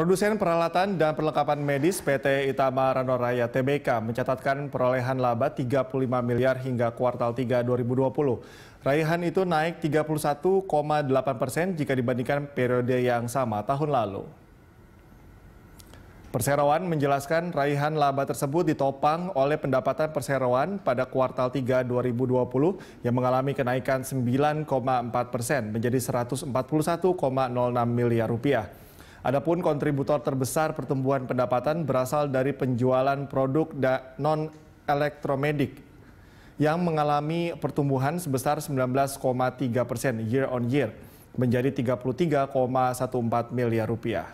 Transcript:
Produsen peralatan dan perlengkapan medis PT Itama Ranoraya Tbk mencatatkan perolehan laba 35 miliar hingga kuartal 3 2020. Raihan itu naik 31,8 persen jika dibandingkan periode yang sama tahun lalu. Perseroan menjelaskan raihan laba tersebut ditopang oleh pendapatan perseroan pada kuartal 3 2020 yang mengalami kenaikan 9,4 persen menjadi 141,06 miliar rupiah. Adapun kontributor terbesar pertumbuhan pendapatan berasal dari penjualan produk non-elektromedik yang mengalami pertumbuhan sebesar 19,3 persen year on year menjadi 33,14 miliar rupiah.